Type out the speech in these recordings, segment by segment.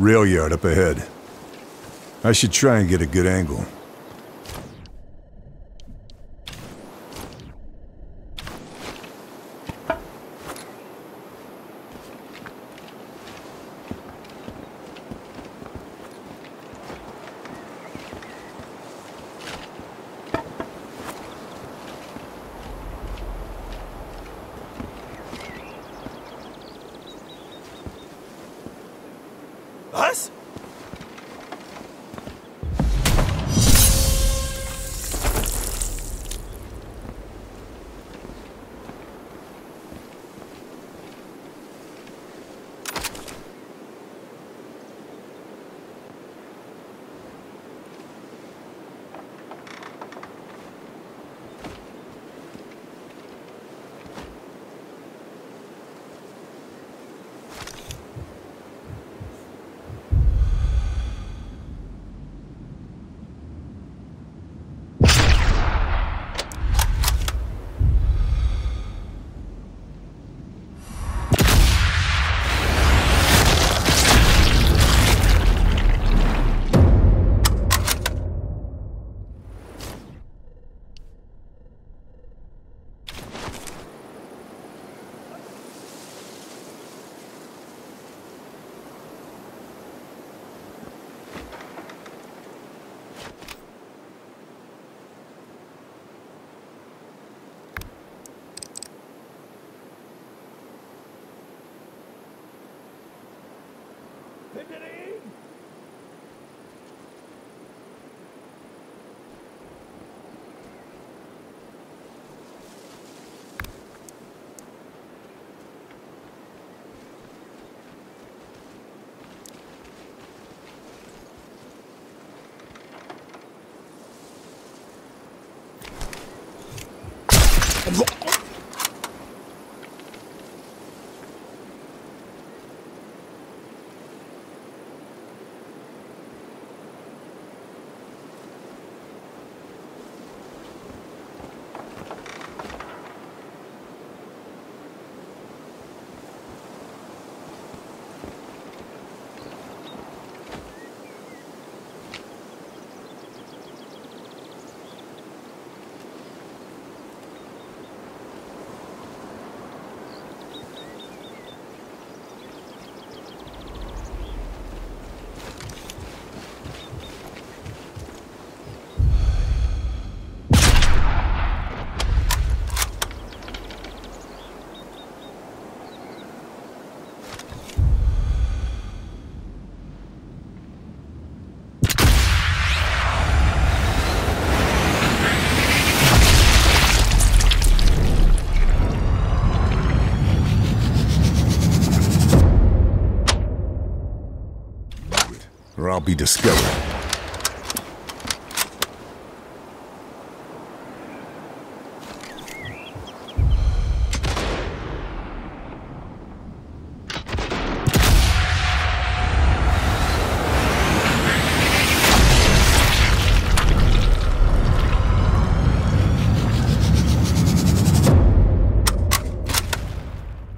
Rail yard up ahead. I should try and get a good angle. Be discovered.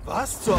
Was zur...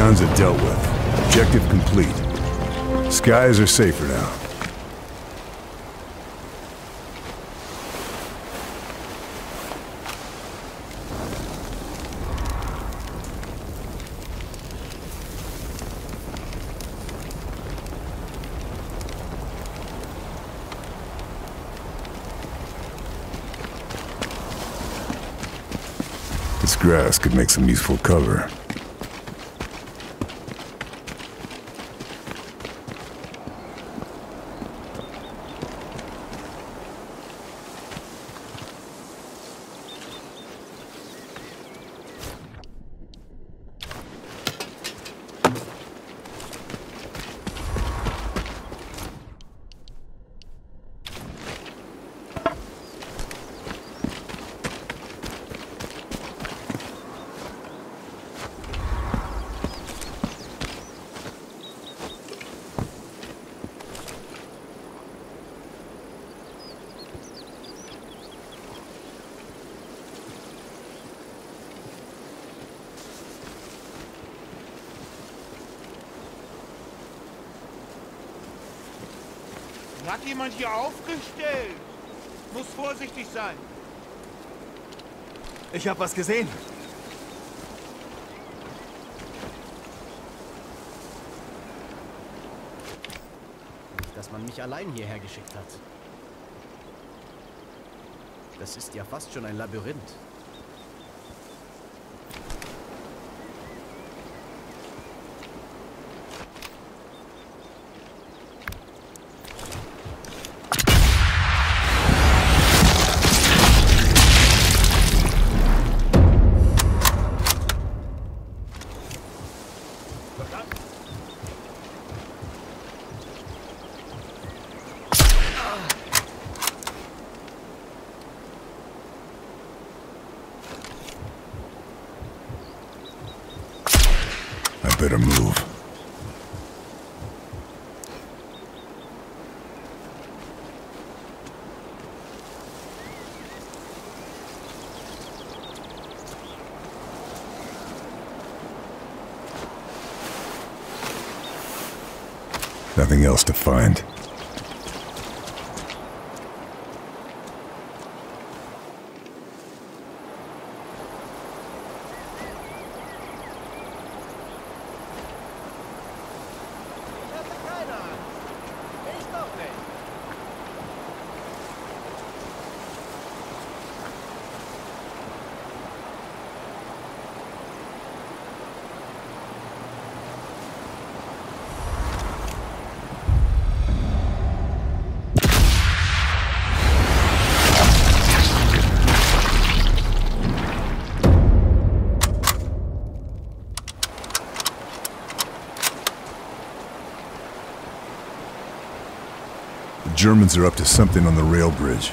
guns dealt with. Objective complete. Skies are safer now. This grass could make some useful cover. Hat jemand hier aufgestellt? Muss vorsichtig sein. Ich hab was gesehen. Nicht, dass man mich allein hierher geschickt hat. Das ist ja fast schon ein Labyrinth. Move. Nothing else to find. Germans are up to something on the rail bridge.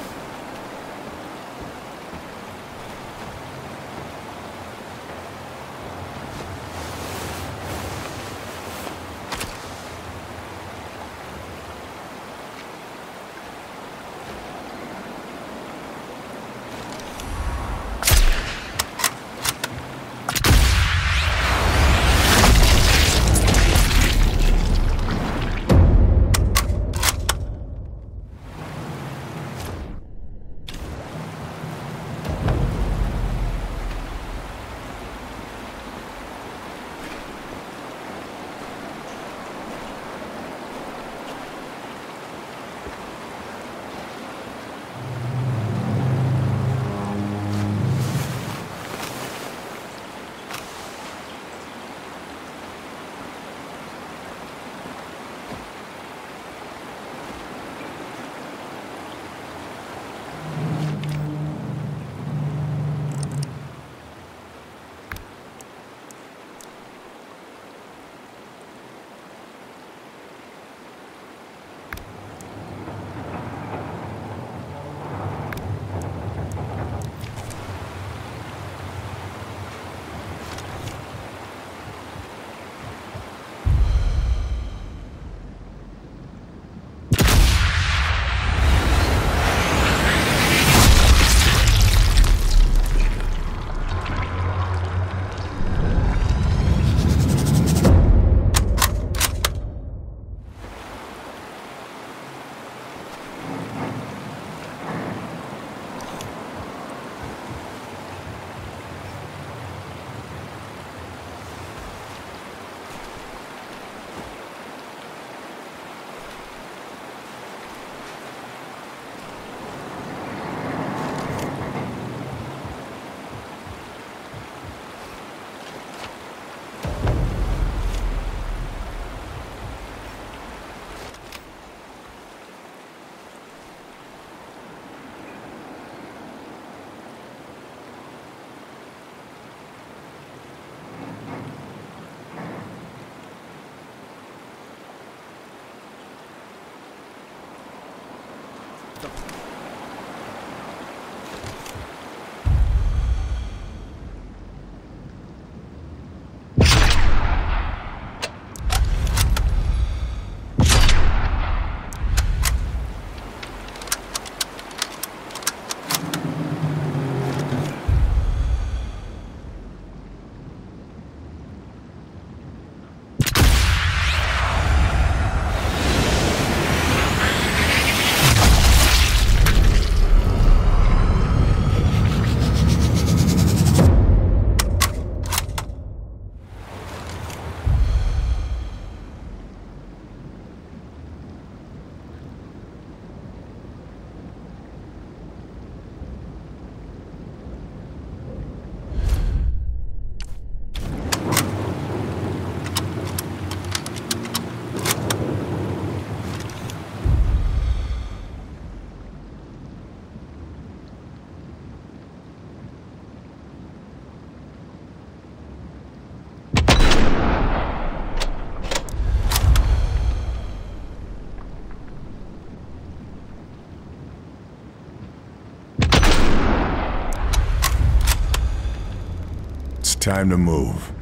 Time to move.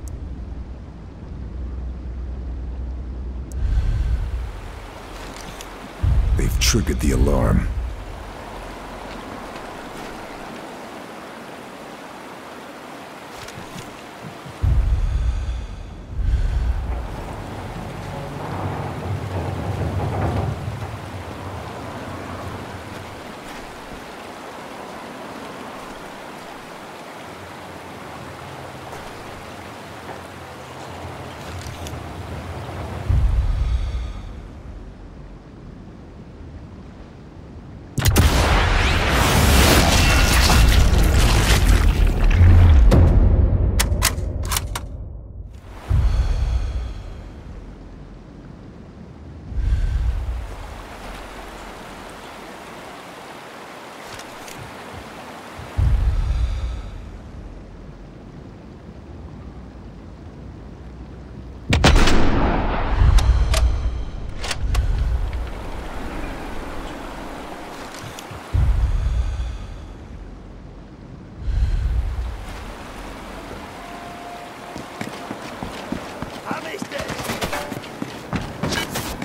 They've triggered the alarm.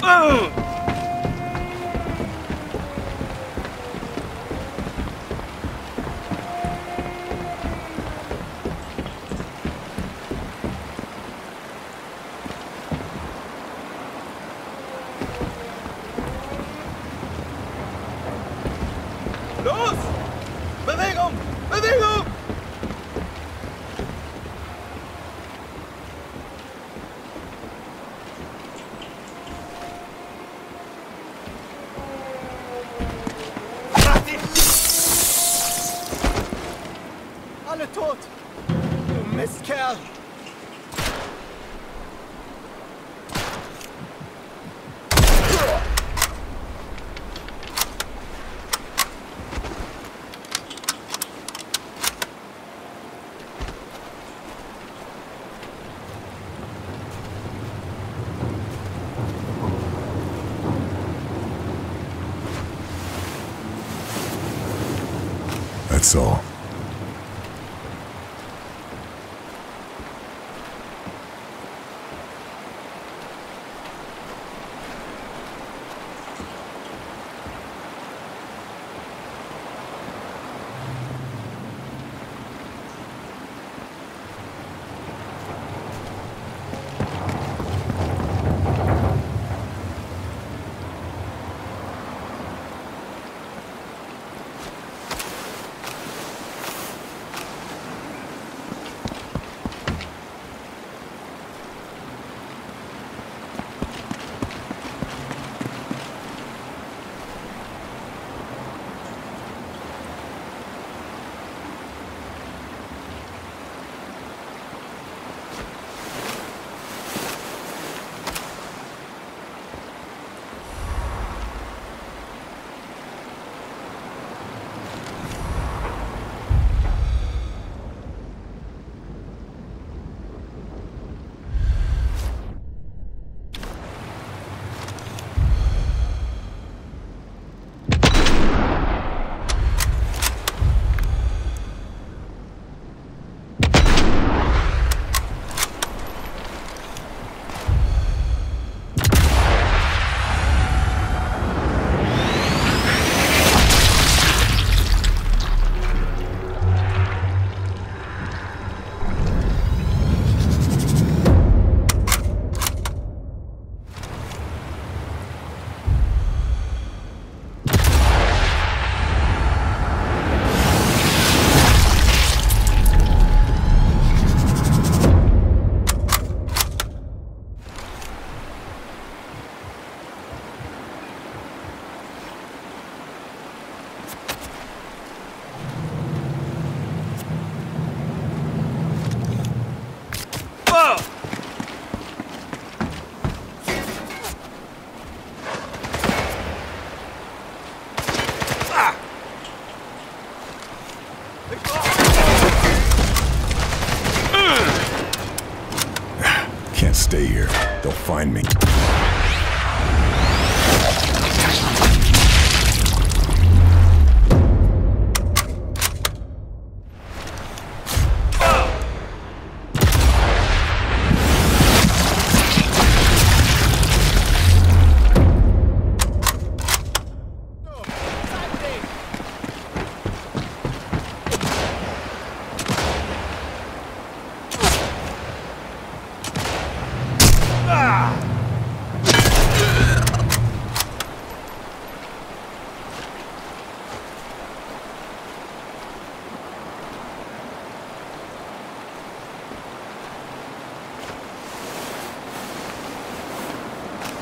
Boom!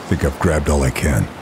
Think I've grabbed all I can.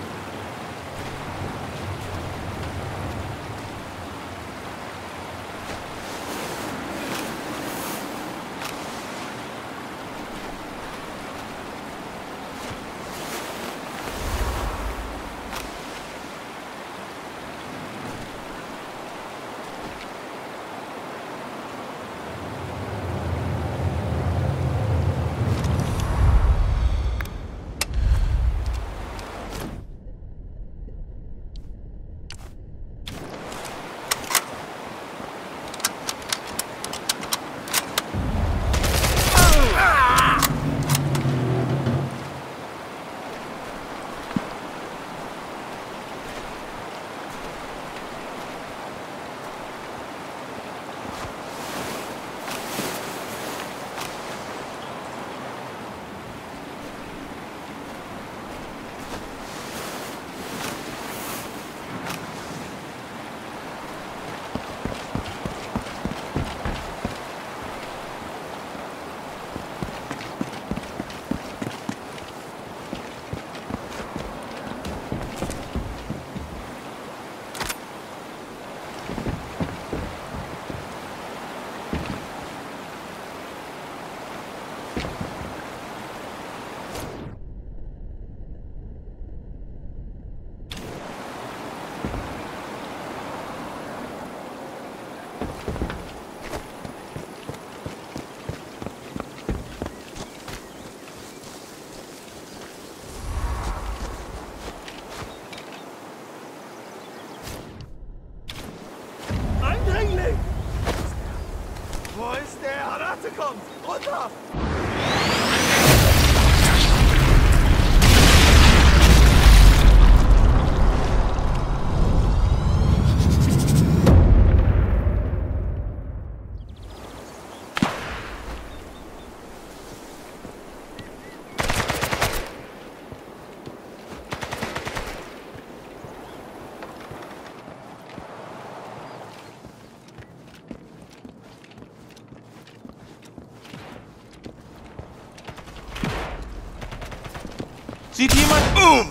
Sieht jemand um?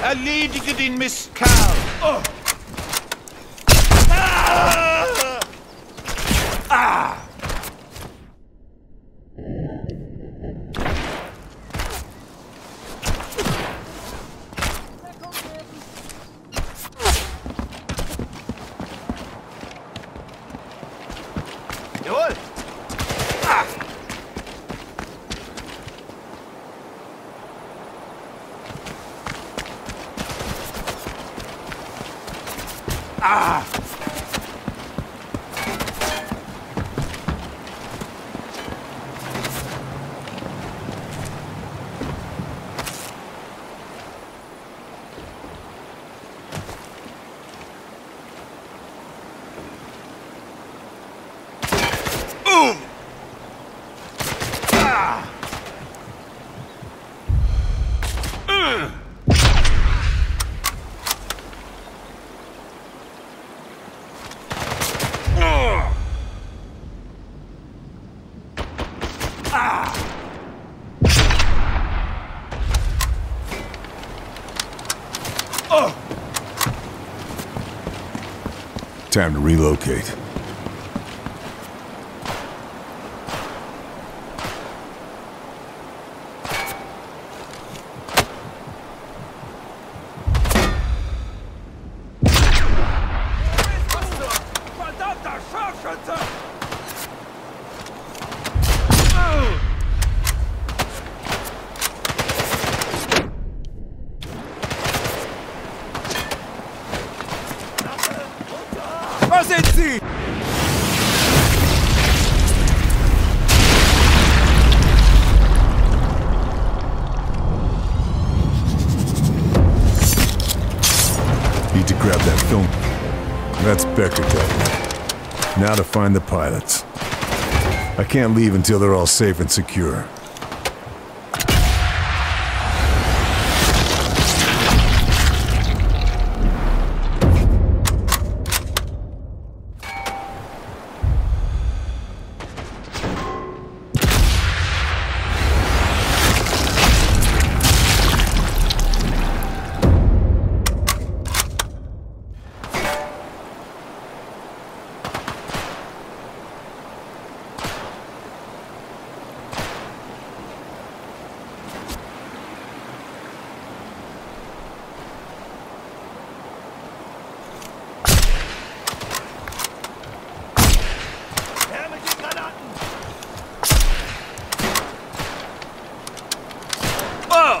Erledige den Mistkerl. Oh. Ah! Ah! Jawohl! Um! Ah! Mm. Ah! Ah! Oh! Time to relocate. Find the pilots. I can't leave until they're all safe and secure. Her mit den Granaten! Oh!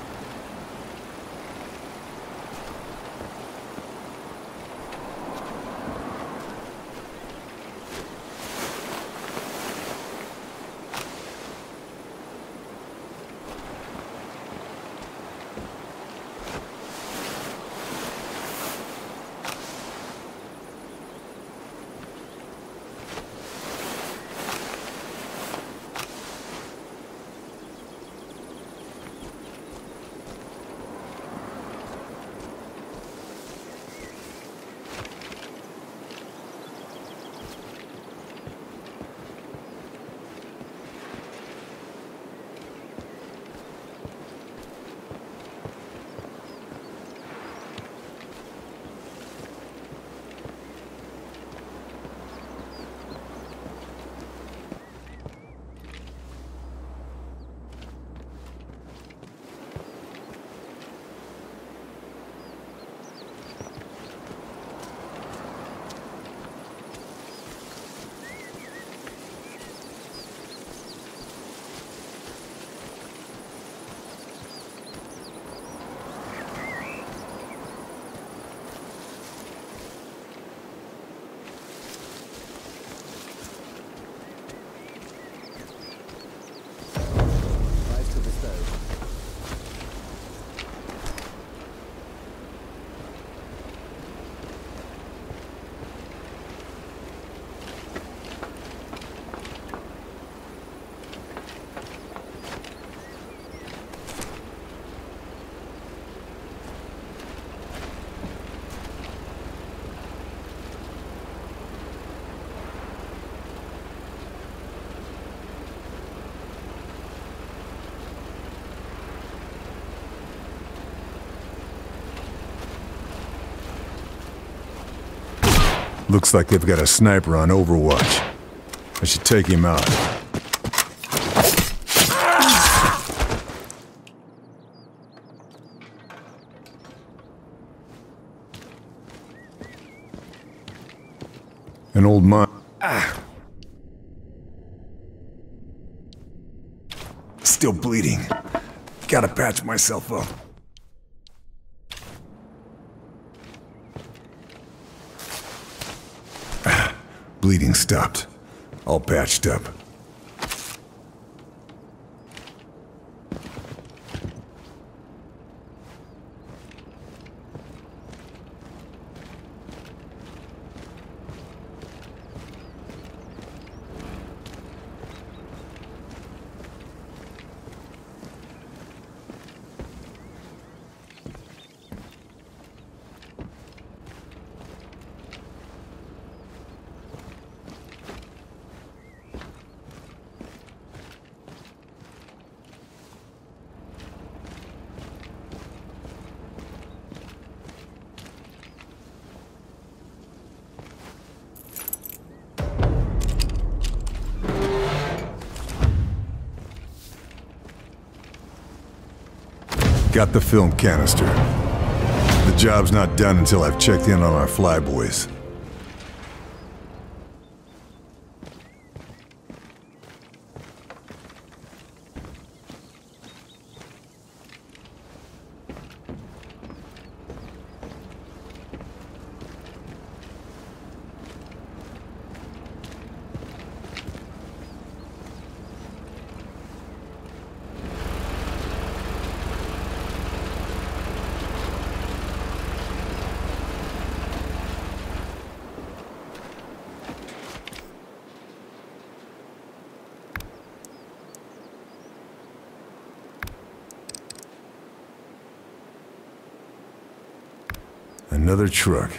Looks like they've got a sniper on Overwatch. I should take him out. An old mine. Still bleeding. Gotta patch myself up. Bleeding stopped. All patched up. Got the film canister. The job's not done until I've checked in on our flyboys. Another truck.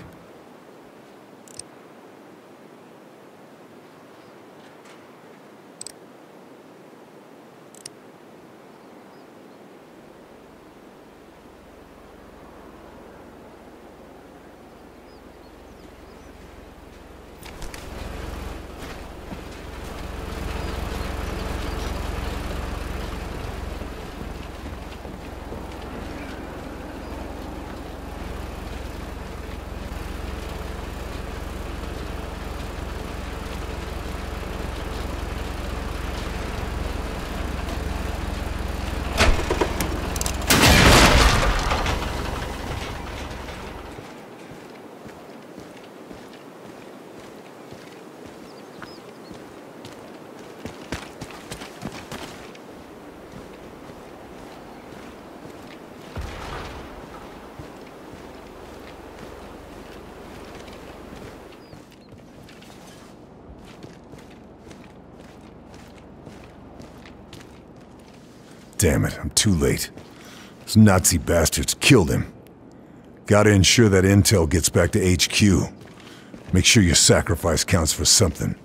Damn it, I'm too late. Those Nazi bastards killed him. Gotta ensure that intel gets back to HQ. Make sure your sacrifice counts for something.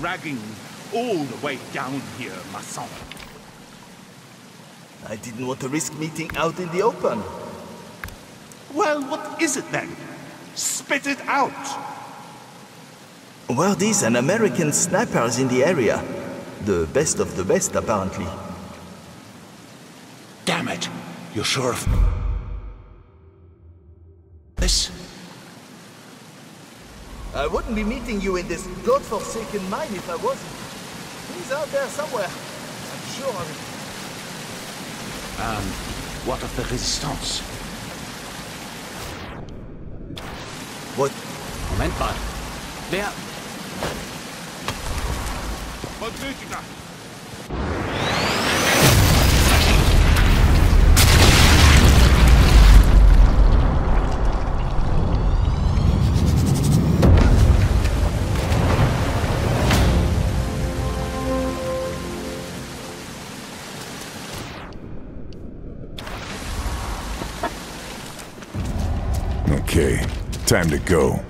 Dragging all the way down here, Masson. I didn't want to risk meeting out in the open. Well, what is it then? Spit it out! Were these an American snipers in the area? The best of the best, apparently. Damn it! You're sure wouldn't be meeting you in this godforsaken mine if I wasn't. He's out there somewhere. I'm sure of it. And what of the resistance? What? Moment mal. Wer... Was willst time to go.